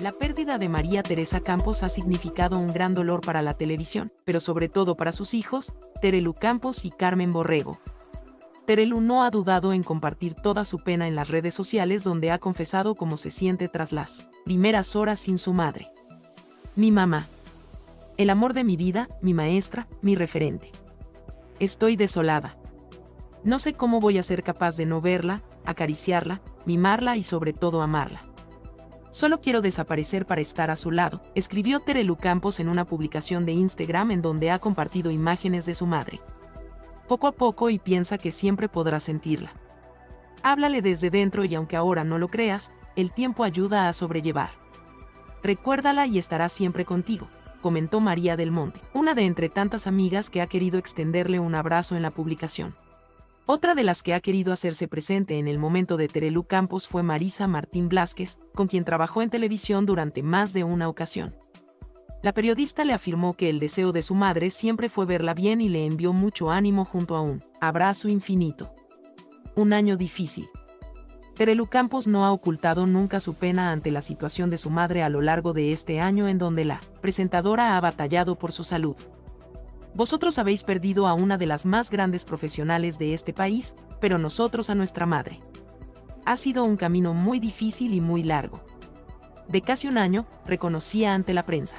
La pérdida de María Teresa Campos ha significado un gran dolor para la televisión, pero sobre todo para sus hijos, Terelu Campos y Carmen Borrego. Terelu no ha dudado en compartir toda su pena en las redes sociales donde ha confesado cómo se siente tras las primeras horas sin su madre. Mi mamá. El amor de mi vida, mi maestra, mi referente. Estoy desolada. No sé cómo voy a ser capaz de no verla, acariciarla, mimarla y sobre todo amarla. Solo quiero desaparecer para estar a su lado, escribió Terelu Campos en una publicación de Instagram en donde ha compartido imágenes de su madre. Poco a poco y piensa que siempre podrá sentirla. Háblale desde dentro y aunque ahora no lo creas, el tiempo ayuda a sobrellevar. Recuérdala y estará siempre contigo, comentó María del Monte, una de entre tantas amigas que ha querido extenderle un abrazo en la publicación. Otra de las que ha querido hacerse presente en el momento de Terelu Campos fue Marisa Martín Blasquez, con quien trabajó en televisión durante más de una ocasión. La periodista le afirmó que el deseo de su madre siempre fue verla bien y le envió mucho ánimo junto a un abrazo infinito. Un año difícil. Terelu Campos no ha ocultado nunca su pena ante la situación de su madre a lo largo de este año en donde la presentadora ha batallado por su salud. Vosotros habéis perdido a una de las más grandes profesionales de este país, pero nosotros a nuestra madre. Ha sido un camino muy difícil y muy largo. De casi un año, reconocía ante la prensa.